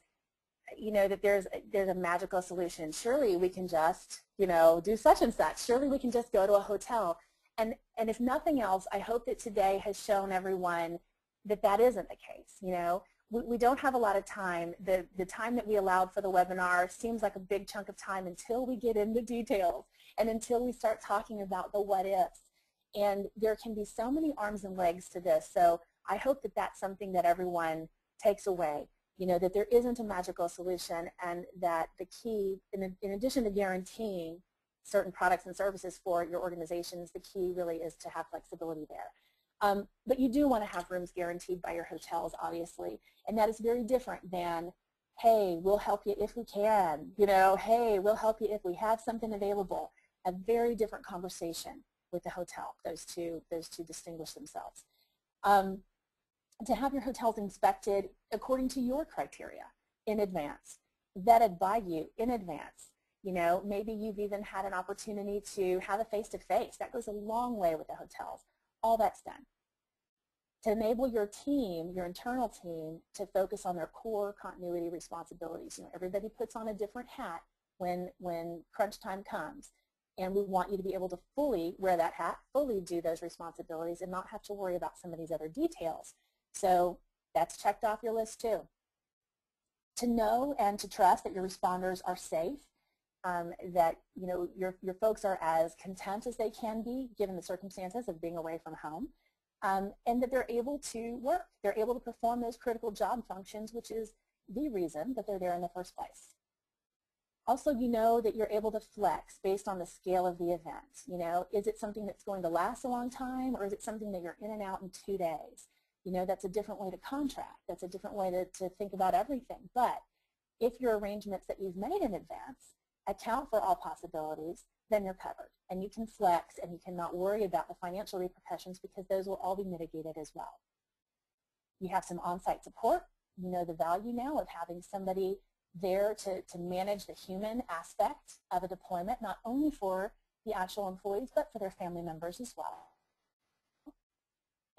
you know, that there's there's a magical solution. Surely we can just, you know, do such and such. Surely we can just go to a hotel. And, and if nothing else, I hope that today has shown everyone that that isn't the case. You know, we, don't have a lot of time. The, the time that we allowed for the webinar seems like a big chunk of time until we get into details and until we start talking about the what ifs. And there can be so many arms and legs to this. So I hope that that's something that everyone takes away. You know, that there isn't a magical solution and that the key, in, in addition to guaranteeing certain products and services for your organizations, the key really is to have flexibility there. Um, but you do want to have rooms guaranteed by your hotels, obviously, and that is very different than, hey, we'll help you if we can, you know, hey, we'll help you if we have something available. A very different conversation with the hotel. Those two, those two distinguish themselves. Um, to have your hotels inspected according to your criteria in advance, vetted by you in advance. You know, maybe you've even had an opportunity to have a face-to-face. -face. That goes a long way with the hotels. All that's done. To enable your team, your internal team, to focus on their core continuity responsibilities. You know, everybody puts on a different hat when, when crunch time comes. And we want you to be able to fully wear that hat, fully do those responsibilities, and not have to worry about some of these other details. So that's checked off your list too. To know and to trust that your responders are safe, um, that you know your, your folks are as content as they can be given the circumstances of being away from home, um, and that they're able to work. They're able to perform those critical job functions, which is the reason that they're there in the first place. Also, you know that you're able to flex based on the scale of the event. You know, is it something that's going to last a long time, or is it something that you're in and out in two days? You know, that's a different way to contract. That's a different way to, to think about everything. But if your arrangements that you've made in advance account for all possibilities, then you're covered. And you can flex and you cannot worry about the financial repercussions because those will all be mitigated as well. You have some on-site support. You know the value now of having somebody there to, to manage the human aspect of a deployment, not only for the actual employees, but for their family members as well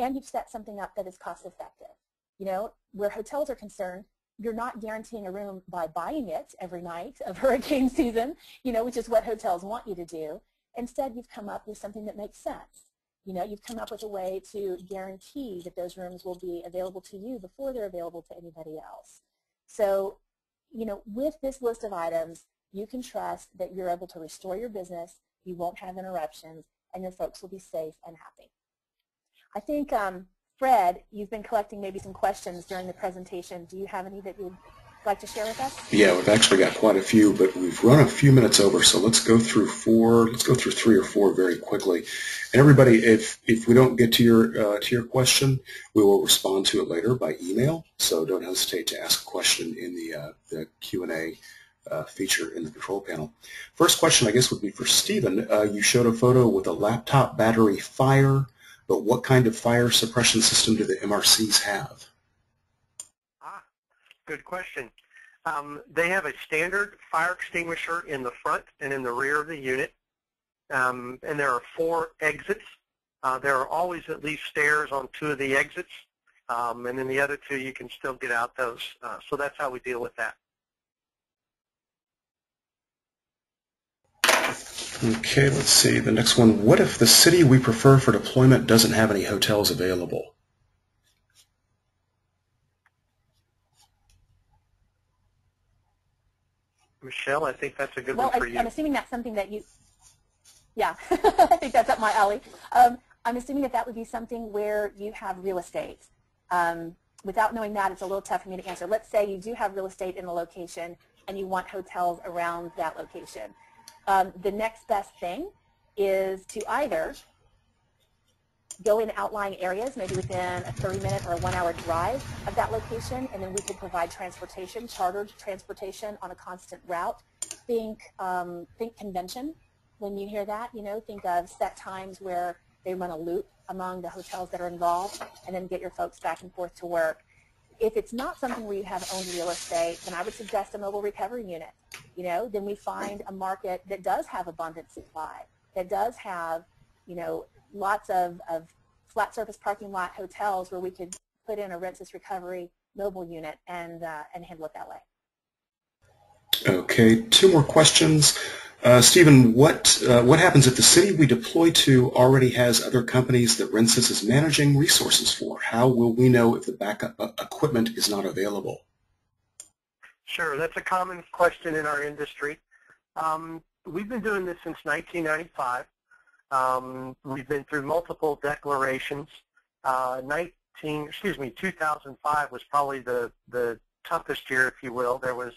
and you've set something up that is cost effective. You know, where hotels are concerned, you're not guaranteeing a room by buying it every night of hurricane season, you know, which is what hotels want you to do. Instead, you've come up with something that makes sense. You know, you've come up with a way to guarantee that those rooms will be available to you before they're available to anybody else. So, you know, with this list of items, you can trust that you're able to restore your business, you won't have interruptions, and your folks will be safe and happy. I think, um, Fred, you've been collecting maybe some questions during the presentation. Do you have any that you'd like to share with us? Yeah, we've actually got quite a few, but we've run a few minutes over, so let's go through four. Let's go through three or four very quickly. And everybody, if if we don't get to your uh, to your question, we will respond to it later by email. So don't hesitate to ask a question in the uh, the Q and A. Uh, feature in the control panel. First question, I guess, would be for Steven. Uh, you showed a photo with a laptop battery fire but what kind of fire suppression system do the MRCs have? Ah, good question. Um, they have a standard fire extinguisher in the front and in the rear of the unit, um, and there are four exits. Uh, there are always at least stairs on two of the exits, um, and then the other two you can still get out those. Uh, so that's how we deal with that. Okay, let's see. The next one. What if the city we prefer for deployment doesn't have any hotels available? Michelle, I think that's a good well, one for I, you. I'm assuming that's something that you, yeah, I think that's up my alley. Um, I'm assuming that that would be something where you have real estate. Um, without knowing that, it's a little tough for me to answer. Let's say you do have real estate in a location and you want hotels around that location um, the next best thing is to either go in outlying areas, maybe within a 30-minute or a one-hour drive of that location, and then we could provide transportation, chartered transportation on a constant route. Think, um, think convention when you hear that. You know, think of set times where they run a loop among the hotels that are involved, and then get your folks back and forth to work. If it's not something where you have owned real estate, then I would suggest a mobile recovery unit. You know, then we find a market that does have abundant supply, that does have, you know, lots of, of flat surface parking lot hotels where we could put in a Rentsys recovery mobile unit and, uh, and handle it that way. Okay, two more questions. Uh, Steven, what uh, what happens if the city we deploy to already has other companies that Rentsys is managing resources for? How will we know if the backup uh, equipment is not available? Sure, that's a common question in our industry. Um, we've been doing this since 1995. Um, we've been through multiple declarations. Uh, 19, excuse me, 2005 was probably the the toughest year, if you will. There was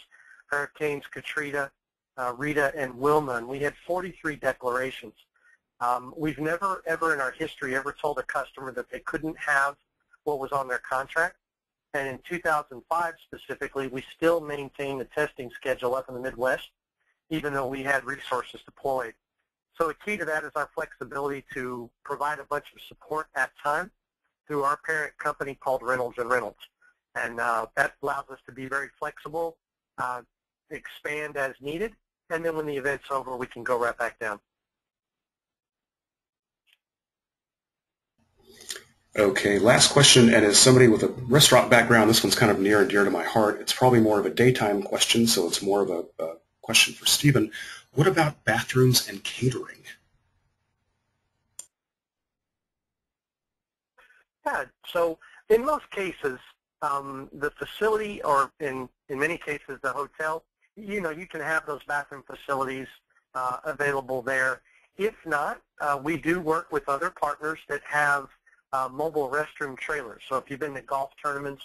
Hurricanes Katrina, uh, Rita, and Wilma, and we had 43 declarations. Um, we've never, ever in our history, ever told a customer that they couldn't have what was on their contract. And in 2005 specifically, we still maintained the testing schedule up in the Midwest, even though we had resources deployed. So a key to that is our flexibility to provide a bunch of support at time through our parent company called Reynolds and Reynolds. And uh, that allows us to be very flexible, uh, expand as needed, and then when the event's over, we can go right back down. Okay, last question, and as somebody with a restaurant background, this one's kind of near and dear to my heart. It's probably more of a daytime question, so it's more of a, a question for Steven. What about bathrooms and catering? Yeah, so in most cases, um, the facility or in, in many cases the hotel, you know, you can have those bathroom facilities uh, available there. If not, uh, we do work with other partners that have uh, mobile restroom trailers. So if you've been to golf tournaments,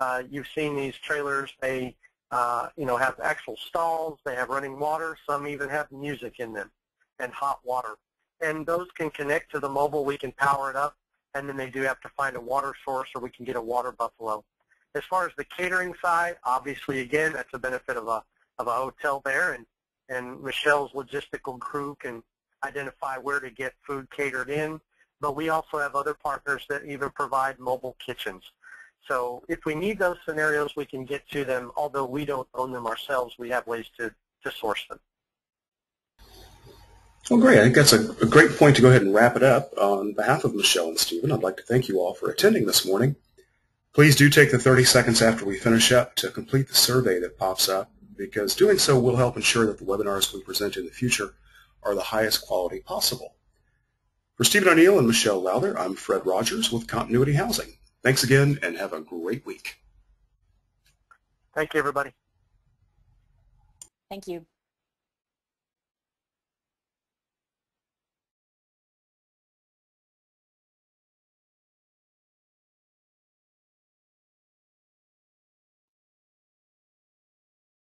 uh, you've seen these trailers. They, uh, you know, have actual stalls. They have running water. Some even have music in them and hot water. And those can connect to the mobile. We can power it up. And then they do have to find a water source or we can get a water buffalo. As far as the catering side, obviously, again, that's a benefit of a, of a hotel there. And, and Michelle's logistical crew can identify where to get food catered in but we also have other partners that even provide mobile kitchens. So if we need those scenarios, we can get to them. Although we don't own them ourselves, we have ways to, to source them. Well, great. I think that's a, a, great point to go ahead and wrap it up. On behalf of Michelle and Steven, I'd like to thank you all for attending this morning. Please do take the 30 seconds after we finish up to complete the survey that pops up because doing so will help ensure that the webinars we present in the future are the highest quality possible. For Steven O'Neal and Michelle Lowther, I'm Fred Rogers with Continuity Housing. Thanks again and have a great week. Thank you, everybody. Thank you.